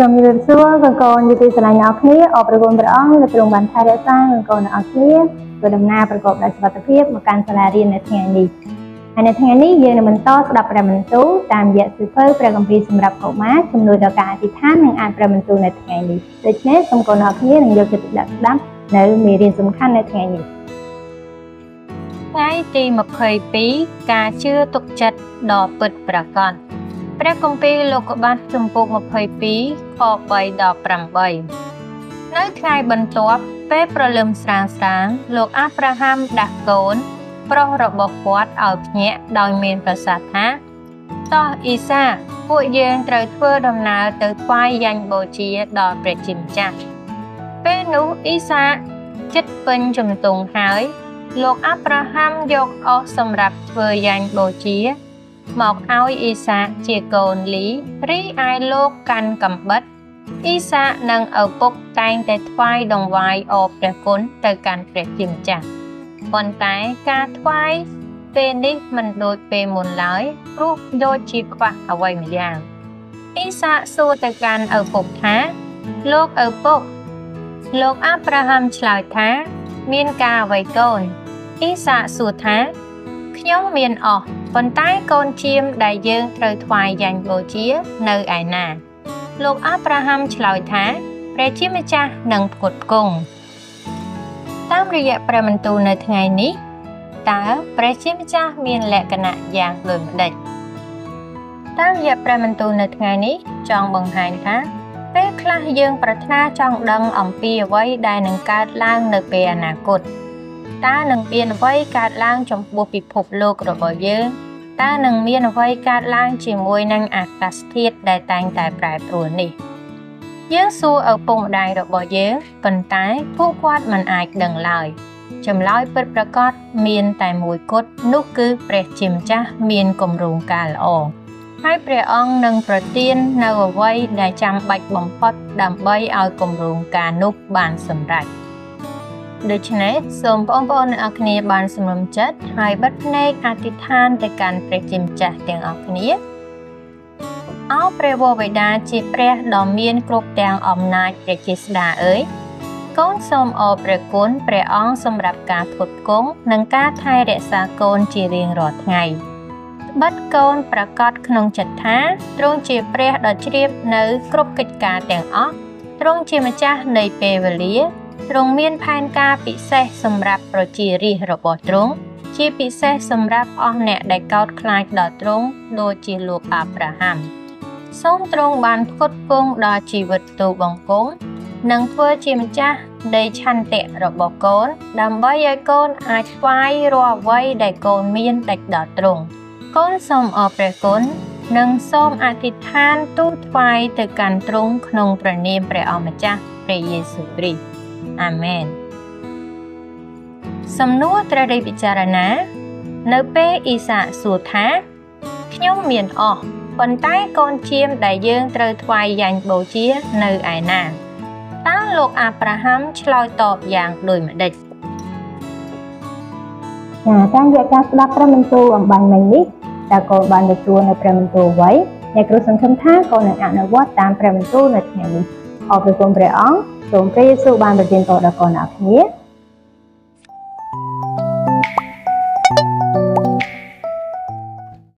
សូមជម្រាបសួរកូនកូនយុតិស្រឡាញ់អ្នកគ្នាអរព្រគុណព្រះអង្គដែលទ្រង់បានថែរក្សាកូនកូនអ្នកគ្នាធ្វើដំណើរប្រកបដោយសុវត្ថិភាពមកកាន់សាលារៀននៅថ្ងៃនេះហើយនៅថ្ងៃនេះយើងនឹងបន្តស្ដាប់ព្រះបន្ទូលតាមរយៈសៀវភៅព្រះគម្ពីរសម្រាប់កុមារជំនួយដល់ការអធិដ្ឋាននិងអានព្រះបន្ទូលនៅថ្ងៃនេះដូច្នេះសូមកូនអ្នកគ្នានឹងយកចិត្តទុកដាក់ស្ដាប់នៅមេរៀនសំខាន់នៅថ្ងៃនេះថ្ងៃទី22ការជឿទុកចិត្តដ៏ពិតប្រាកដ ព្រះគម្ពីរលោកុបាទជំពូក22ខ3ដល់8នៅថ្ងៃបន្ទាប់ពេលព្រលឹមស្រាងស្រាងលោកអាប់រ៉ាហាំដាស់កូន ប្រុសរបស់គាត់ឲ្យភ្ញាក់ដោយមានប្រសាសន៍ថាតោះអ៊ីសាពួកយើងត្រូវធ្វើដំណើរទៅថ្វាយយ៉ាញ់បូជាដល់ព្រះជាម្ចាស់ពេលនោះអ៊ីសាចិត្តពេញជំទង់ហើយ លោកអាប់រ៉ាហាំយកអស់សម្រាប់ធ្វើយ៉ាញ់បូជា មកឲ្យអ៊ីសាជាកូនលីរីឯលោកកាន់កំបិតអ៊ីសានិងឪពុកតែងតែថ្វាយដង្វាយអរព្រះគុណទៅកាន់ព្រះជាម្ចាស់ប៉ុន្តែការថ្វាយពេលនេះមិនដូចពេលមុនឡើយព្រោះដូចជាខ្វះអ្វីម្យ៉ាងអ៊ីសាសួរទៅកាន់ឪពុកថាលោកឪពុកលោកអាប់រ៉ាហាំឆ្លើយថា មានការអ្វីកូនអ៊ីសាសួរថាខ្ញុំមានអស់ ប៉ុន្តែកូនជៀមដែលយើងត្រូវថ្វាយយ៉ាញ់បូជានៅឯណាលោកអាប់រ៉ាហាំឆ្លើយថាព្រះជាម្ចាស់នឹងផ្គត់ផ្គង់តាមរយៈព្រះបន្ទូលនៅថ្ងៃនេះតើព្រះជាម្ចាស់មានលក្ខណៈយ៉ាងដូចម្តេចតាមរយៈព្រះបន្ទូលនៅថ្ងៃនេះចង់បង្ហាញថាពេលខ្លះយើងប្រាថ្នាចង់ដឹងអំពីអ្វីដែលនឹងកើតឡើងនៅពេលអនាគតតើនឹងមានអ្វីកើតឡើងចំពោះពិភពលោករបស់យើង តើនឹងមានអ្វីកើតឡើងជាមួយនឹងអាកាសធាតុដែលតែងតែប្រែប្រួលនេះយើងសួរឪពុកម្ដាយរបស់យើងប៉ុន្តែពួកគាត់មិនអាចដឹងឡើយចម្លើយពិតប្រាកដមានតែមួយគត់នោះគឺព្រះជាម្ចាស់មានគម្រោងការល្អហើយព្រះអង្គនឹងប្រទាននៅអ្វីដែលចាំបាច់បំផុតដើម្បីឲ្យគម្រោងការនោះបានសម្រេច។ ដូច្នេះសូមបងប្អូនអ្នកគ្នាបានសម្រុំចិត្តហើយបិទភ្នែកអធិដ្ឋានទៅកាន់ព្រះជាម្ចាស់ទាំងអស់គ្នាអោព្រះវរបិតាជាព្រះដ៏មានគ្រប់ទាំងអំណាចព្រះជាស្ដាអើយកូនសូមអរព្រះគុណព្រះអង្គសម្រាប់ការផ្គត់ផ្គង់និងការថែរក្សាកូនជារៀងរាល់ថ្ងៃបិទកូនប្រកាសក្នុងចិត្តថាទ្រង់ជាព្រះដ៏ជ្រាបនៅគ្រប់កិច្ចការទាំងអស់ទ្រង់ជាម្ចាស់នៃពេលវេលា ទ្រង់មានផែនការពិសេសសម្រាប់ប្រជារាស្ត្ររបស់ទ្រង់ជាពិសេសសម្រាប់អស់អ្នកដែលកោតខ្លាចដល់ទ្រង់ដូចជាលោកអាប់រ៉ាហាំសូមទ្រង់បានផ្គត់ផ្គង់ដល់ជីវិតទូបង្គំនិងធ្វើជាម្ចាស់នៃឆន្ទៈរបស់កូន ដើម្បីឲ្យកូនអាចស្វែងរកអ្វីដែលកូនមានដាច់ដល់ទ្រង់កូនសូមអរព្រះគុណនិងសូមអធិដ្ឋានទូលថ្វាយទៅកាន់ទ្រង់ក្នុងព្រះនាមព្រះអម្ចាស់ព្រះយេស៊ូវគ្រីស្ទ អាមែនសំណួរត្រូវได้ពិចារណា នៅពេលអ៊ីសាសួរថាខ្ញុំមានអស់ប៉ុន្តែកូនជៀមដែលយើងត្រូវថ្វាយយ៉ាញ់បូជានៅឯណាតើលោកអាប់រ៉ាហាំឆ្លើយតបយ៉ាងដូចម្ដេចចាតាមរយៈការស្ដាប់ព្រះបន្ទូលអំបញ្ញមិញនេះតើកូនបានទទួលនៅព្រះបន្ទូលអ្វីអ្នកគ្រូសង្ឃឹមថាកូននឹងអនុវត្តតាមព្រះបន្ទូលនៅថ្ងៃនេះ អរគុណព្រះអង្គសូមព្រះយេស៊ូវបានប្រទានពរដល់កូនអ្នកគ្នា